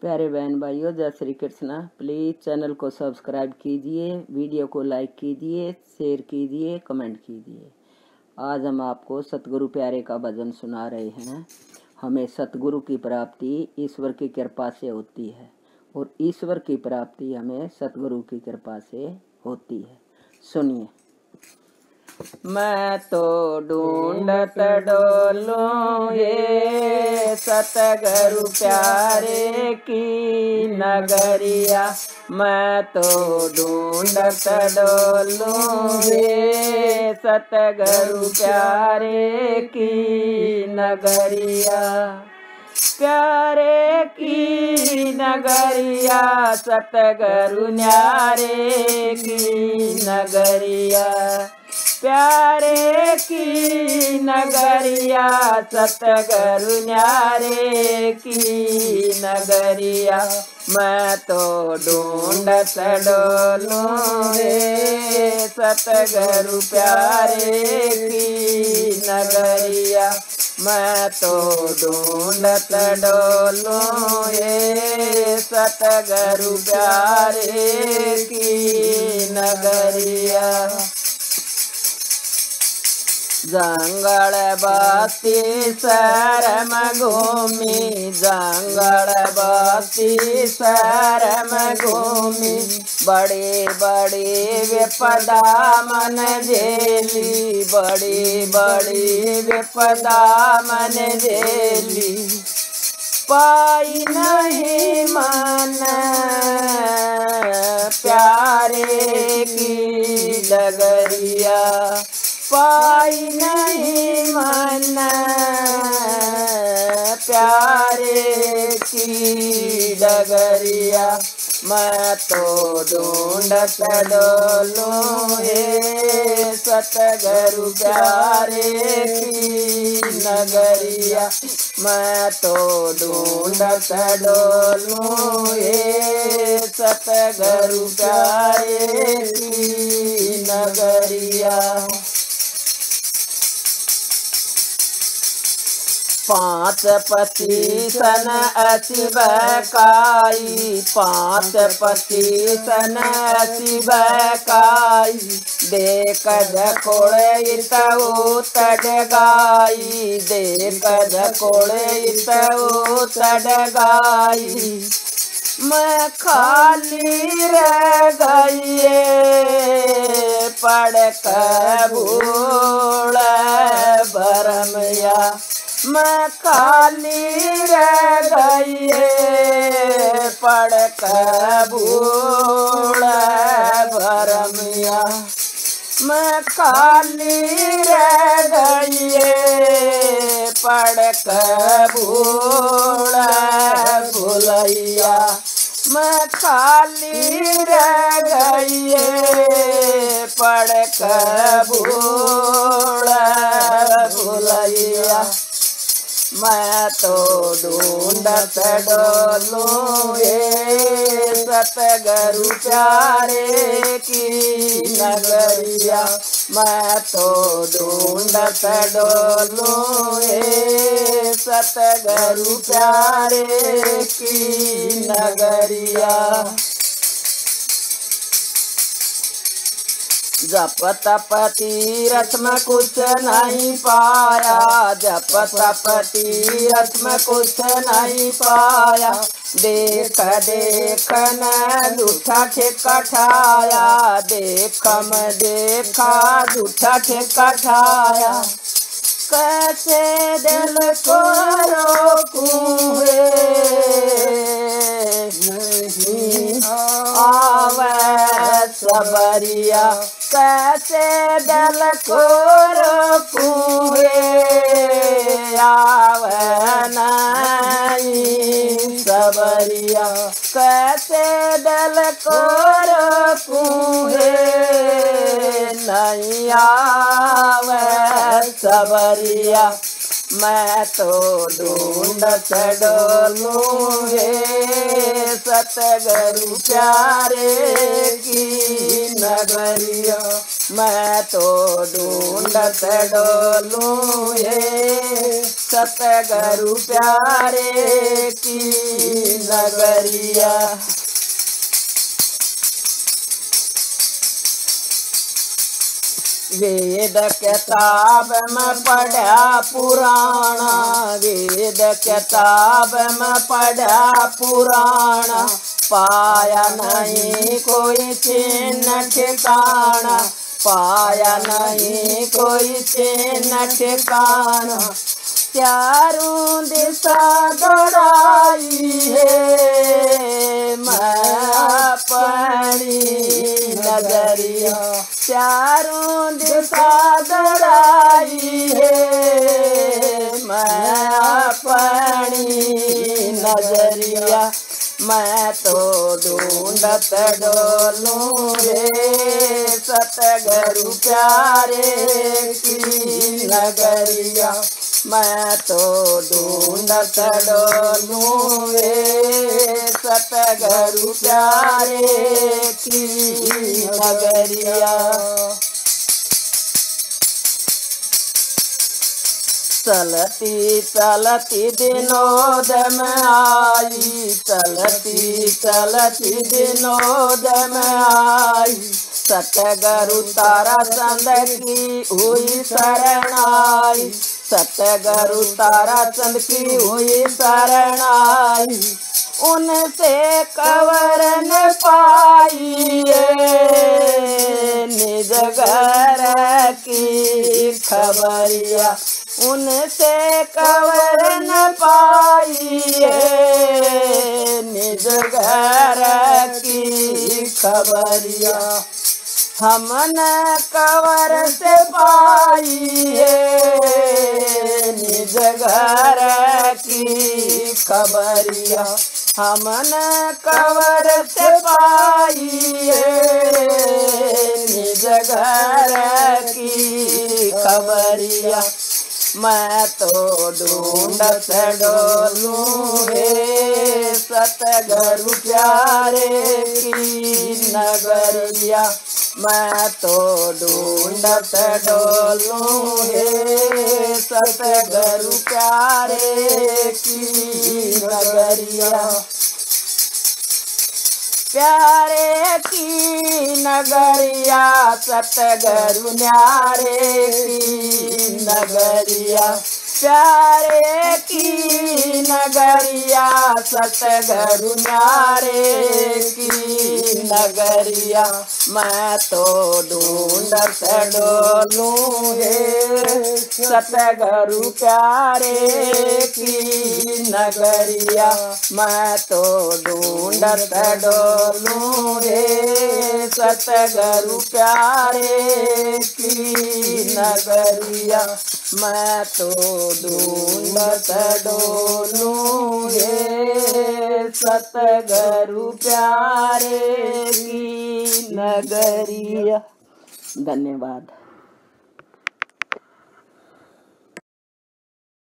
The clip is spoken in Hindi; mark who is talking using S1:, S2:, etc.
S1: प्यारे बहन भाइयों, जय श्री कृष्णा। प्लीज़ चैनल को सब्सक्राइब कीजिए वीडियो को लाइक कीजिए शेयर कीजिए कमेंट कीजिए। आज हम आपको सतगुरु प्यारे का भजन सुना रहे हैं। हमें सतगुरु की प्राप्ति ईश्वर की कृपा से होती है और ईश्वर की प्राप्ति हमें सतगुरु की कृपा से होती है। सुनिए। मैं तो ढूंढत डोलू ये सतगुरु प्यारे की नगरिया। मैं तो ढूंढत डोलू ये सतगुरु प्यारे की नगरिया। प्यारे की नगरिया, सतगुरु न्यारे की नगरिया। प्यारे की नगरिया, सतगुरु न्यारे की नगरिया, मैं तो ढूंढ डोलू रे। सतगुरु प्यारे की नगरिया, मैं तो ढूंढत डोलू ये सतगुरु प्यारे की जंगल बस्ती शरम घूमी जंगल बस्ती शरम घूमी बड़ी बड़ी विपदा मन झेली, बड़ी बड़ी विपदा मन झेली। पाई नहीं मन, प्यारे की डगरिया पाई नहीं मन प्यारे की डगरिया मैं तो ढूंढत डोलू हे सतगुरु प्यारे की नगरिया मैं तो ढूंढत डोलू हे सतगुरु प्यारे की नगरिया। पाँच पचीसन अशिव काई। पाँच पचीसन अशिव काई। देख जकोड़े तऊ तडगाई देख तऊ तडगाई मैं खाली रह गई पड़ कबूल भरमया मैं खाली रह गई पड़ कबूल भरमिया मैं खाली रह गई पड़ कबूल भुलैया। मैं खाली रह गई पड़ कबूल भुलैया। मैं तो ढूंढत डोलू ये सतगुरु प्यारे की नगरिया। मैं तो ढूंढत डोलू ये सतगुरु प्यारे की नगरिया। जप तप तीरथ में कुछ नहीं पाया। जप तप तीरथ में कुछ नहीं पाया। देख देख न झूठा ठेकाठाया देख में देखा झूठा ठेकाठाया कैसे दिल को रोकूं नहीं आवे सबरिया। कैसे दिल को रोकूं आवे नहीं सबरिया कैसे दिल को रोकूं नहीं आवे सबरिया मैं तो डोलू हे सतगुरु प्यारे की नगरिया। मैं तो ढूंढत डोलू ये सतगरु प्यारे की नगरिया। वेद किताब में पढ़ा पुराना वेद किताब में पढ़ा पुराना पाया नहीं कोई चिन्ह ठिकाना, पाया नहीं कोई चिन्ह ठिकाना। चारों दिशा दौड़ाई है, मैं नज़रिया, मैं तो ढूंढत डोलू रे। सतगरु प्यारे की नगरिया, मैं तो ढूंढत डोलू रे। सतगरु प्यारे की नगरिया। चलती चलती दिनोद में आई, चलती चलती दिनोद में आई। सतगरु तारा चंद की हुई शरण आई सतगरु तारा चंद की हुई शरण आई उनसे कवर न पाई निज घर की खबरिया। उनसे कवर न पाई निज घर की खबरिया। हमन कवर से पाई निज घर की खबरिया। हमन कवर से पाई निज घर की खबरिया। मैं तो ढूंढत डोलू हे सतगरु प्यारे की नगरिया मैं तो ढूंढत डोलू हे सतगरु प्यारे की नगरिया। प्यारे की नगरिया सतगरु न्यारे की नगरिया। प्यारे की नगरिया सतगरु न्यारे की नगरिया। मैं तो ढूंढत डोलू हे। सतगरु प्यारे की नगरिया। मैं तो ढूंढत डोलू हे। सतगरु प्यारे की नगरिया। मैं तो ढूंढत डोलू हे। सतगरु प्यारे की नगरिया धन्यवाद